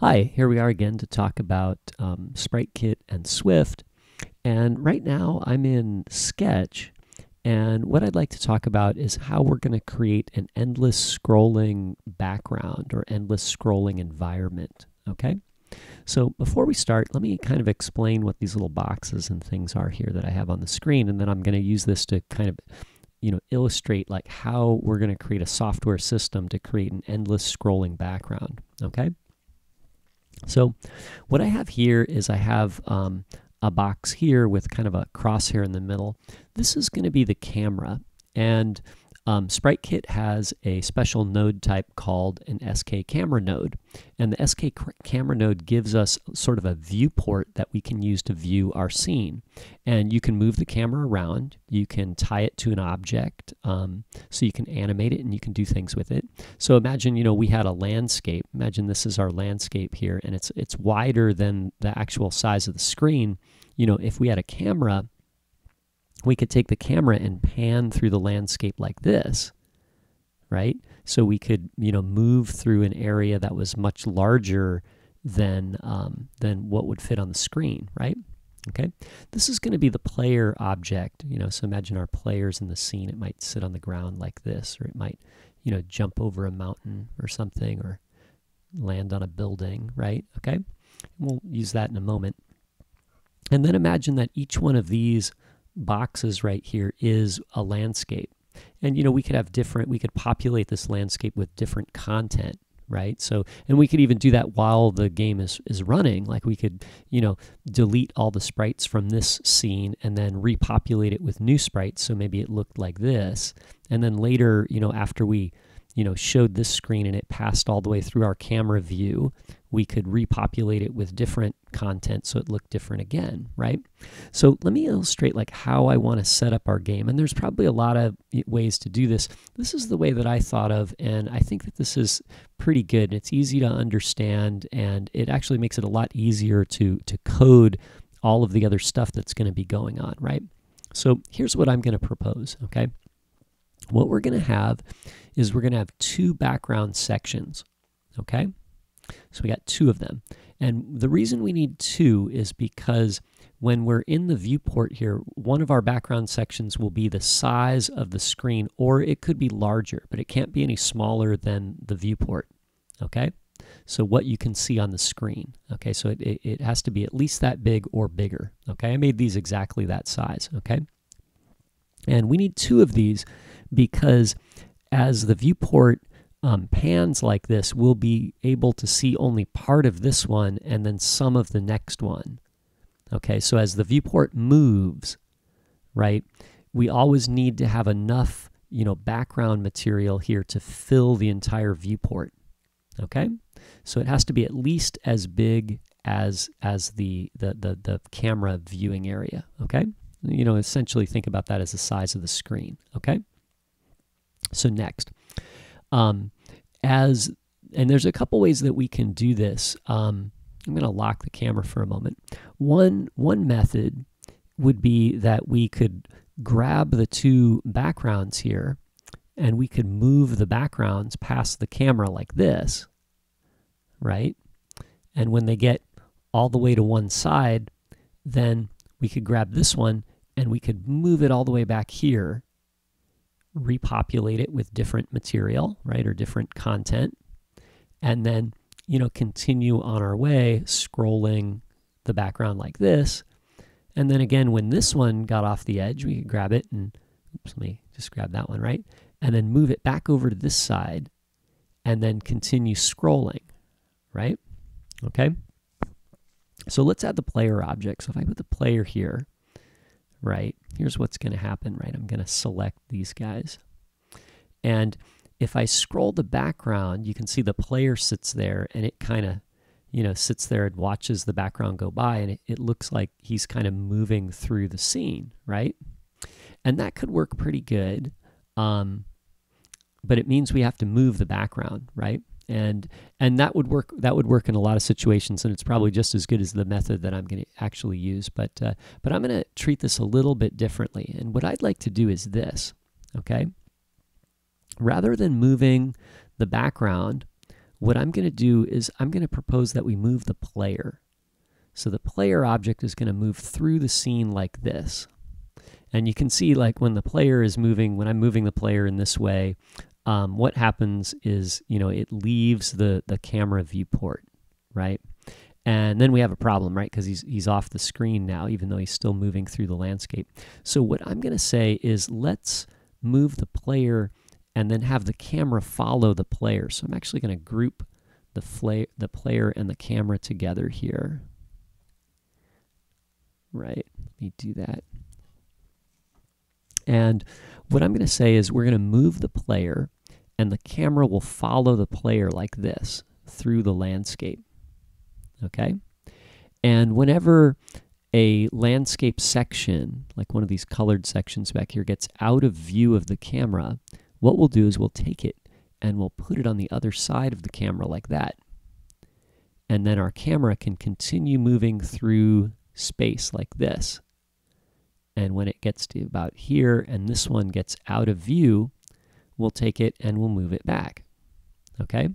Hi, here we are again to talk about um, SpriteKit and Swift. And right now I'm in Sketch. And what I'd like to talk about is how we're going to create an endless scrolling background or endless scrolling environment. Okay? So before we start, let me kind of explain what these little boxes and things are here that I have on the screen. And then I'm going to use this to kind of you know illustrate like how we're going to create a software system to create an endless scrolling background okay so what I have here is I have um, a box here with kind of a crosshair in the middle. This is going to be the camera. And um, SpriteKit has a special node type called an SK camera node. And the SK camera node gives us sort of a viewport that we can use to view our scene. And you can move the camera around, you can tie it to an object, um, so you can animate it and you can do things with it. So imagine, you know, we had a landscape. Imagine this is our landscape here, and it's it's wider than the actual size of the screen. You know, if we had a camera, we could take the camera and pan through the landscape like this, right? So we could, you know, move through an area that was much larger than um, than what would fit on the screen, right? Okay, this is going to be the player object. You know, so imagine our players in the scene. It might sit on the ground like this, or it might, you know, jump over a mountain or something, or land on a building, right? Okay, we'll use that in a moment. And then imagine that each one of these boxes right here is a landscape. And you know, we could have different, we could populate this landscape with different content, right? So, and we could even do that while the game is, is running. Like we could, you know, delete all the sprites from this scene and then repopulate it with new sprites. So maybe it looked like this. And then later, you know, after we, you know, showed this screen and it passed all the way through our camera view, we could repopulate it with different content so it looked different again, right? So let me illustrate like how I want to set up our game. And there's probably a lot of ways to do this. This is the way that I thought of, and I think that this is pretty good. It's easy to understand, and it actually makes it a lot easier to, to code all of the other stuff that's going to be going on, right? So here's what I'm going to propose, okay? What we're going to have is we're going to have two background sections, okay? So we got two of them. And the reason we need two is because when we're in the viewport here, one of our background sections will be the size of the screen, or it could be larger, but it can't be any smaller than the viewport, okay? So what you can see on the screen, okay? So it, it, it has to be at least that big or bigger, okay? I made these exactly that size, okay? And we need two of these because as the viewport um, pans like this, we'll be able to see only part of this one and then some of the next one. Okay, so as the viewport moves, right, we always need to have enough, you know, background material here to fill the entire viewport. Okay, so it has to be at least as big as as the the the, the camera viewing area. Okay, you know, essentially think about that as the size of the screen. Okay, so next. Um, as and there's a couple ways that we can do this. Um, I'm going to lock the camera for a moment. One one method would be that we could grab the two backgrounds here and we could move the backgrounds past the camera like this, right? And when they get all the way to one side, then we could grab this one and we could move it all the way back here repopulate it with different material, right, or different content, and then, you know, continue on our way scrolling the background like this. And then again, when this one got off the edge, we could grab it and, oops, let me just grab that one, right? And then move it back over to this side and then continue scrolling, right? Okay. So let's add the player object. So if I put the player here, right? Here's what's going to happen, right? I'm going to select these guys. And if I scroll the background, you can see the player sits there and it kind of, you know, sits there and watches the background go by and it, it looks like he's kind of moving through the scene, right? And that could work pretty good. Um, but it means we have to move the background, right? And and that would work that would work in a lot of situations and it's probably just as good as the method that I'm going to actually use but uh, but I'm going to treat this a little bit differently and what I'd like to do is this okay rather than moving the background what I'm going to do is I'm going to propose that we move the player. So the player object is going to move through the scene like this. And you can see like when the player is moving, when I'm moving the player in this way, um, what happens is, you know, it leaves the, the camera viewport, right? And then we have a problem, right? Because he's, he's off the screen now, even though he's still moving through the landscape. So what I'm going to say is let's move the player and then have the camera follow the player. So I'm actually going to group the, fla- the player and the camera together here. Right, let me do that. And what I'm going to say is we're going to move the player and the camera will follow the player like this through the landscape. Okay? And whenever a landscape section, like one of these colored sections back here, gets out of view of the camera, what we'll do is we'll take it and we'll put it on the other side of the camera like that. And then our camera can continue moving through space like this. And when it gets to about here and this one gets out of view, we'll take it and we'll move it back. Okay?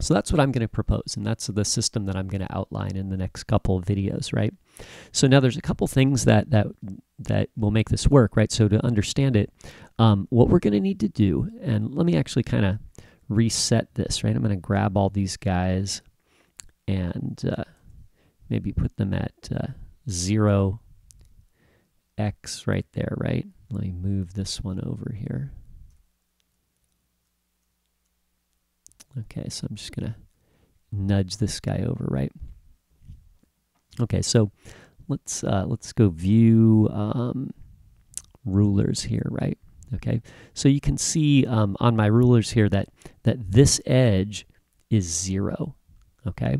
So that's what I'm going to propose, and that's the system that I'm going to outline in the next couple videos, right? So now there's a couple things that that that will make this work, right? So to understand it, um, what we're going to need to do, and let me actually kind of reset this, right? I'm going to grab all these guys and uh, maybe put them at uh, zero x right there, right? Let me move this one over here. Okay, so I'm just going to nudge this guy over, right? Okay, so let's uh, let's go view um, rulers here, right? Okay, so you can see um, on my rulers here that that this edge is zero. Okay,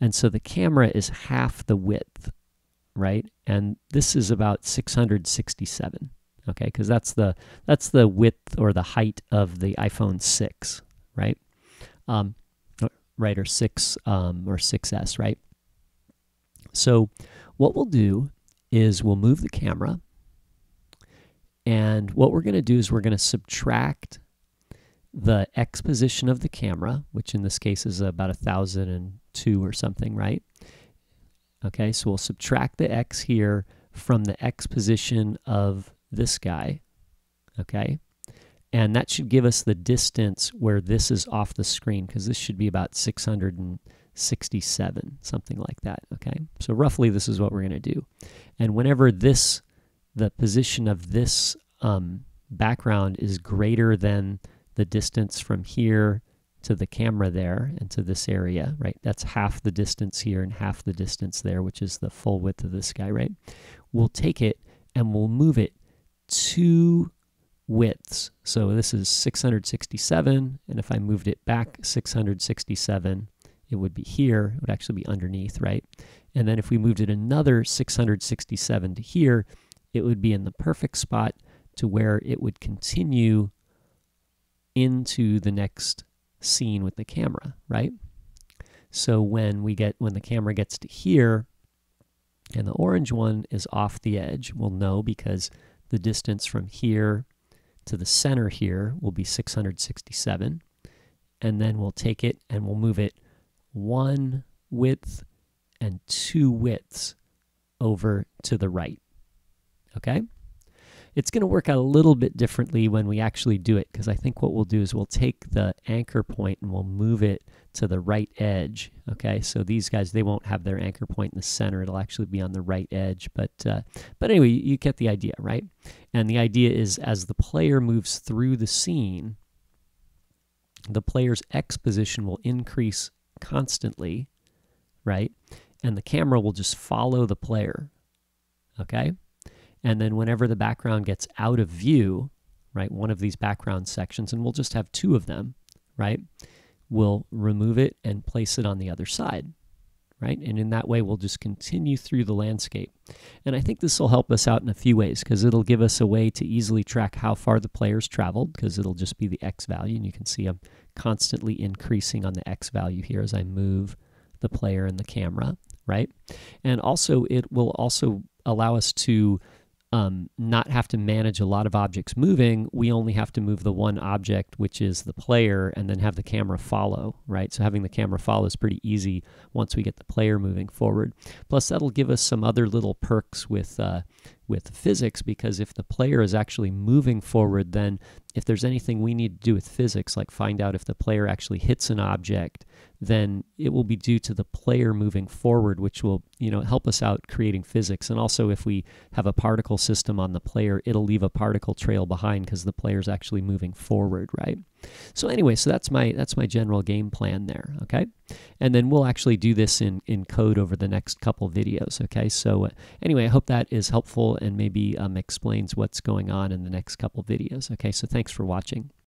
and so the camera is half the width, right? And this is about 667. Okay, because that's the that's the width or the height of the iPhone 6, right? Um, right, or 6 um, or 6S, right? So what we'll do is we'll move the camera, and what we're going to do is we're going to subtract the x position of the camera, which in this case is about a thousand and two or something, right? Okay, so we'll subtract the x here from the x position of this guy, okay? And that should give us the distance where this is off the screen, because this should be about 667, something like that, okay? So roughly this is what we're going to do. And whenever this, the position of this um, background is greater than the distance from here to the camera there and to this area, right? That's half the distance here and half the distance there, which is the full width of the sky, right? We'll take it and we'll move it two widths. So this is 667, and if I moved it back 667, it would be here. It would actually be underneath, right? And then if we moved it another 667 to here, it would be in the perfect spot to where it would continue into the next scene with the camera, right? So when we get when the camera gets to here and the orange one is off the edge, we'll know because the distance from here to the center here will be 667. And then we'll take it and we'll move it one width and two widths over to the right. Okay? It's going to work out a little bit differently when we actually do it because I think what we'll do is we'll take the anchor point and we'll move it to the right edge. Okay, so these guys they won't have their anchor point in the center; it'll actually be on the right edge. But uh, but anyway, you get the idea, right? And the idea is as the player moves through the scene, the player's X position will increase constantly, right? And the camera will just follow the player. Okay. And then whenever the background gets out of view, right, one of these background sections, and we'll just have two of them, right, we'll remove it and place it on the other side, right? And in that way, we'll just continue through the landscape. And I think this will help us out in a few ways because it'll give us a way to easily track how far the player's traveled because it'll just be the X value. And you can see I'm constantly increasing on the X value here as I move the player and the camera, right? And also, it will also allow us to um, not have to manage a lot of objects moving. We only have to move the one object, which is the player, and then have the camera follow, right? So having the camera follow is pretty easy once we get the player moving forward. Plus, that'll give us some other little perks with uh, with physics because if the player is actually moving forward, then if there's anything we need to do with physics, like find out if the player actually hits an object, then it will be due to the player moving forward, which will you know help us out creating physics. And also, if we have a particle system on the player, it'll leave a particle trail behind because the player's actually moving forward, right? So anyway, so that's my that's my general game plan there, okay? And then we'll actually do this in in code over the next couple videos, okay? So uh, anyway, I hope that is helpful and maybe um, explains what's going on in the next couple videos, okay? So thanks for watching.